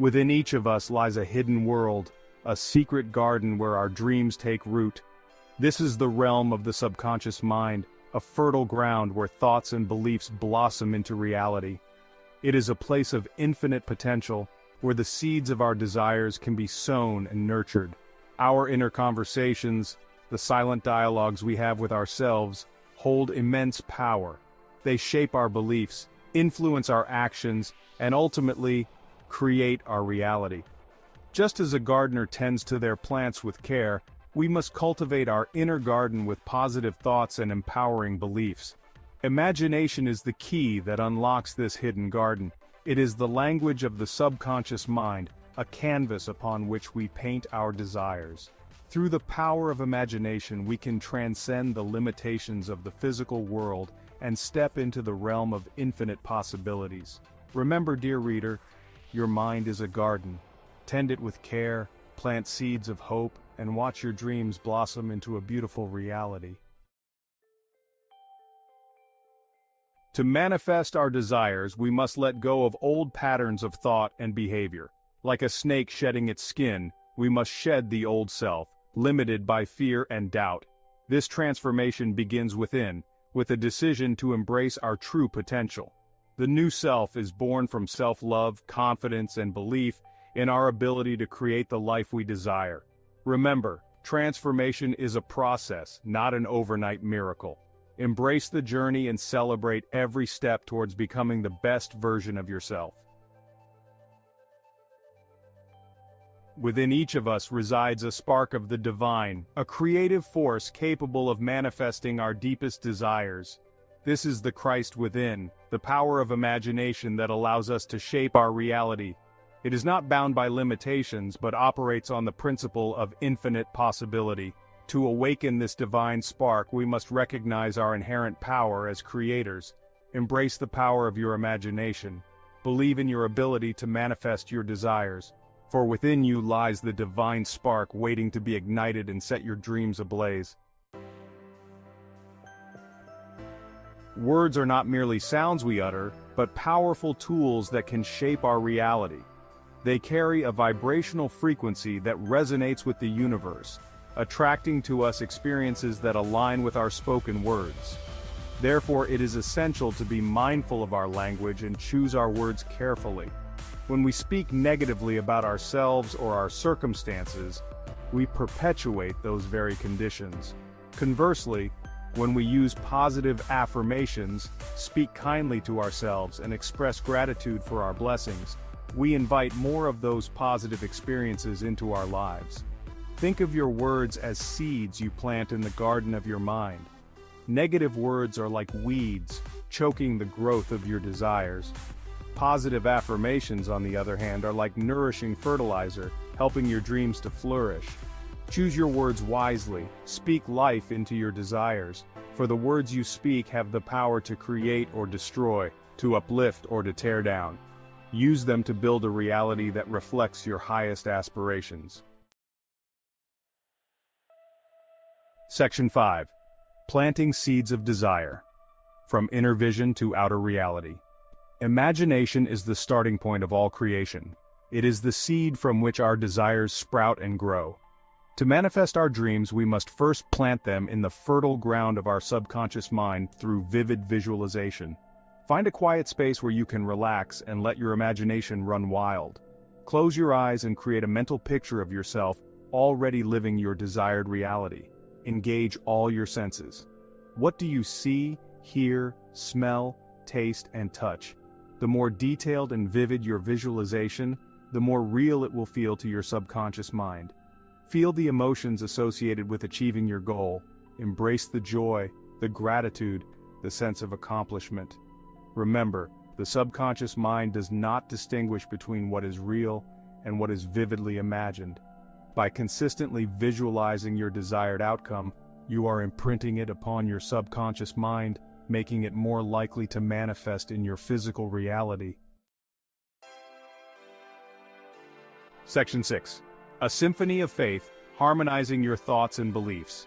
Within each of us lies a hidden world, a secret garden where our dreams take root. This is the realm of the subconscious mind, a fertile ground where thoughts and beliefs blossom into reality. It is a place of infinite potential, where the seeds of our desires can be sown and nurtured. Our inner conversations, the silent dialogues we have with ourselves, hold immense power. They shape our beliefs, influence our actions, and ultimately, create our reality. Just as a gardener tends to their plants with care, we must cultivate our inner garden with positive thoughts and empowering beliefs. Imagination is the key that unlocks this hidden garden. It is the language of the subconscious mind, a canvas upon which we paint our desires. Through the power of imagination we can transcend the limitations of the physical world and step into the realm of infinite possibilities. Remember dear reader, your mind is a garden. Tend it with care, plant seeds of hope, and watch your dreams blossom into a beautiful reality. To manifest our desires we must let go of old patterns of thought and behavior. Like a snake shedding its skin, we must shed the old self, limited by fear and doubt. This transformation begins within, with a decision to embrace our true potential. The new self is born from self-love, confidence, and belief in our ability to create the life we desire. Remember, transformation is a process, not an overnight miracle. Embrace the journey and celebrate every step towards becoming the best version of yourself. Within each of us resides a spark of the divine, a creative force capable of manifesting our deepest desires. This is the Christ within, the power of imagination that allows us to shape our reality. It is not bound by limitations but operates on the principle of infinite possibility. To awaken this divine spark we must recognize our inherent power as creators. Embrace the power of your imagination. Believe in your ability to manifest your desires. For within you lies the divine spark waiting to be ignited and set your dreams ablaze. Words are not merely sounds we utter, but powerful tools that can shape our reality. They carry a vibrational frequency that resonates with the universe, attracting to us experiences that align with our spoken words. Therefore it is essential to be mindful of our language and choose our words carefully. When we speak negatively about ourselves or our circumstances, we perpetuate those very conditions. Conversely, when we use positive affirmations, speak kindly to ourselves and express gratitude for our blessings, we invite more of those positive experiences into our lives. Think of your words as seeds you plant in the garden of your mind. Negative words are like weeds, choking the growth of your desires. Positive affirmations, on the other hand, are like nourishing fertilizer, helping your dreams to flourish. Choose your words wisely, speak life into your desires, for the words you speak have the power to create or destroy, to uplift or to tear down. Use them to build a reality that reflects your highest aspirations. Section 5. Planting Seeds of Desire. From Inner Vision to Outer Reality. Imagination is the starting point of all creation. It is the seed from which our desires sprout and grow. To manifest our dreams we must first plant them in the fertile ground of our subconscious mind through vivid visualization. Find a quiet space where you can relax and let your imagination run wild. Close your eyes and create a mental picture of yourself already living your desired reality. Engage all your senses. What do you see, hear, smell, taste, and touch? The more detailed and vivid your visualization, the more real it will feel to your subconscious mind. Feel the emotions associated with achieving your goal. Embrace the joy, the gratitude, the sense of accomplishment. Remember, the subconscious mind does not distinguish between what is real and what is vividly imagined. By consistently visualizing your desired outcome, you are imprinting it upon your subconscious mind, making it more likely to manifest in your physical reality. Section 6. A Symphony of Faith, Harmonizing Your Thoughts and Beliefs.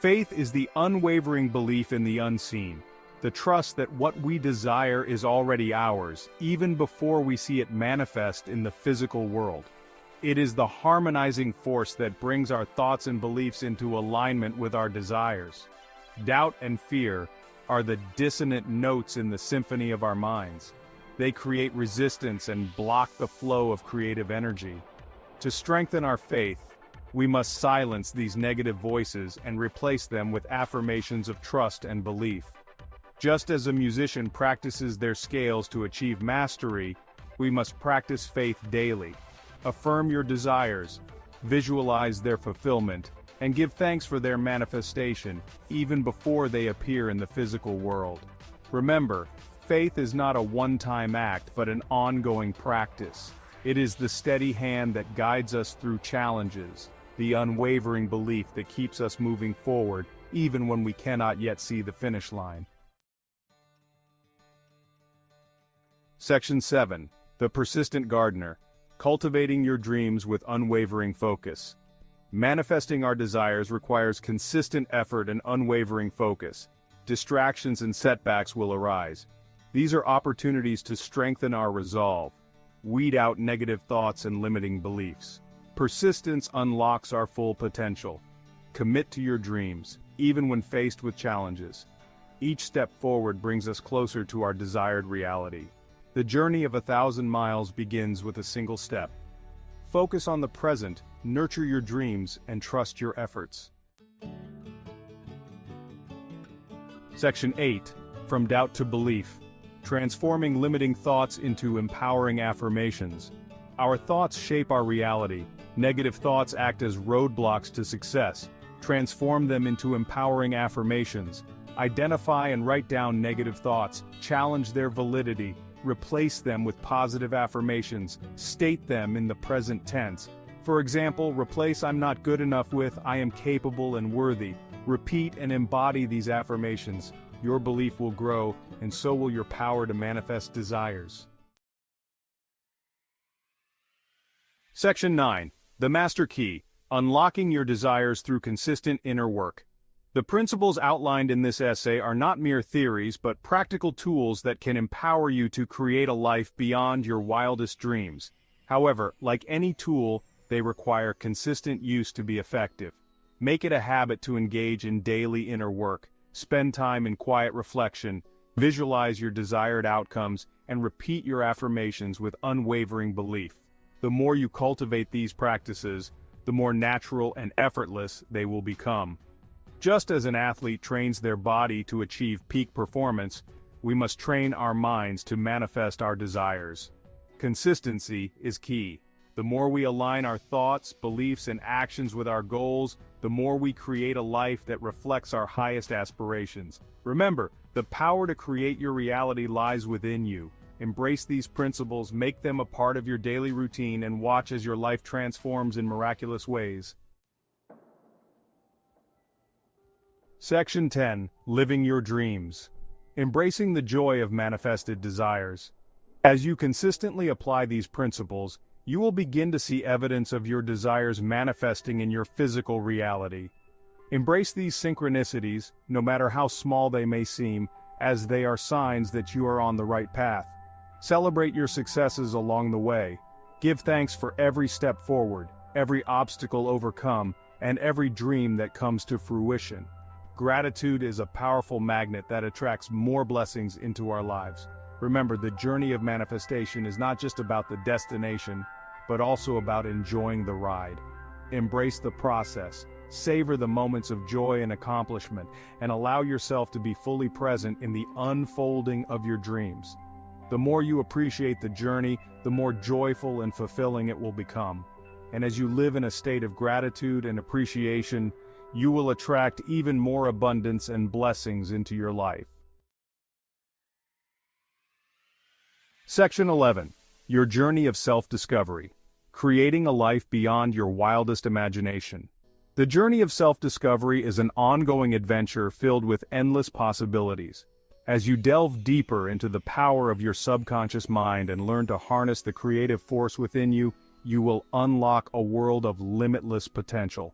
Faith is the unwavering belief in the unseen. The trust that what we desire is already ours, even before we see it manifest in the physical world. It is the harmonizing force that brings our thoughts and beliefs into alignment with our desires. Doubt and fear are the dissonant notes in the symphony of our minds. They create resistance and block the flow of creative energy. To strengthen our faith, we must silence these negative voices and replace them with affirmations of trust and belief. Just as a musician practices their scales to achieve mastery, we must practice faith daily. Affirm your desires, visualize their fulfillment, and give thanks for their manifestation, even before they appear in the physical world. Remember, faith is not a one-time act but an ongoing practice. It is the steady hand that guides us through challenges, the unwavering belief that keeps us moving forward even when we cannot yet see the finish line. Section 7. The Persistent Gardener. Cultivating your dreams with unwavering focus. Manifesting our desires requires consistent effort and unwavering focus. Distractions and setbacks will arise. These are opportunities to strengthen our resolve, weed out negative thoughts and limiting beliefs. Persistence unlocks our full potential. Commit to your dreams, even when faced with challenges. Each step forward brings us closer to our desired reality. The journey of a thousand miles begins with a single step. Focus on the present, nurture your dreams, and trust your efforts. Section 8. From Doubt to Belief. Transforming limiting thoughts into empowering affirmations. Our thoughts shape our reality. Negative thoughts act as roadblocks to success. Transform them into empowering affirmations. Identify and write down negative thoughts, challenge their validity, replace them with positive affirmations, state them in the present tense. For example, replace I'm not good enough with I am capable and worthy. Repeat and embody these affirmations. Your belief will grow, and so will your power to manifest desires. Section 9. The Master Key. Unlocking your desires through consistent inner work. The principles outlined in this essay are not mere theories but practical tools that can empower you to create a life beyond your wildest dreams. However, like any tool, they require consistent use to be effective. Make it a habit to engage in daily inner work, spend time in quiet reflection, visualize your desired outcomes, and repeat your affirmations with unwavering belief. The more you cultivate these practices, the more natural and effortless they will become. Just as an athlete trains their body to achieve peak performance, we must train our minds to manifest our desires. Consistency is key. The more we align our thoughts, beliefs, and actions with our goals, the more we create a life that reflects our highest aspirations. Remember, the power to create your reality lies within you. Embrace these principles, make them a part of your daily routine, and watch as your life transforms in miraculous ways. Section 10. Living Your Dreams. Embracing the joy of manifested desires. As you consistently apply these principles, you will begin to see evidence of your desires manifesting in your physical reality. Embrace these synchronicities, no matter how small they may seem, as they are signs that you are on the right path. Celebrate your successes along the way. Give thanks for every step forward, every obstacle overcome, and every dream that comes to fruition. Gratitude is a powerful magnet that attracts more blessings into our lives. Remember, the journey of manifestation is not just about the destination, but also about enjoying the ride. Embrace the process, savor the moments of joy and accomplishment, and allow yourself to be fully present in the unfolding of your dreams. The more you appreciate the journey, the more joyful and fulfilling it will become. And as you live in a state of gratitude and appreciation, you will attract even more abundance and blessings into your life. Section 11. Your Journey of Self-Discovery. Creating a Life Beyond Your Wildest Imagination. The journey of self-discovery is an ongoing adventure filled with endless possibilities. As you delve deeper into the power of your subconscious mind and learn to harness the creative force within you, you will unlock a world of limitless potential.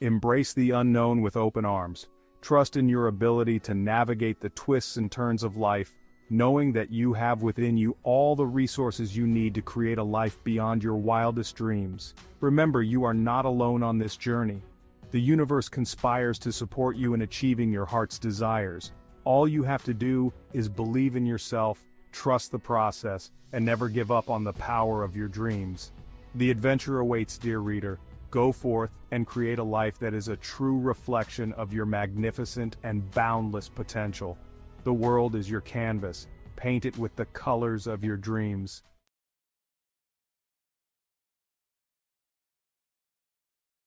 Embrace the unknown with open arms. Trust in your ability to navigate the twists and turns of life, knowing that you have within you all the resources you need to create a life beyond your wildest dreams. Remember, you are not alone on this journey. The universe conspires to support you in achieving your heart's desires. All you have to do is believe in yourself, trust the process, and never give up on the power of your dreams. The adventure awaits, dear reader. Go forth and create a life that is a true reflection of your magnificent and boundless potential. The world is your canvas. Paint it with the colors of your dreams.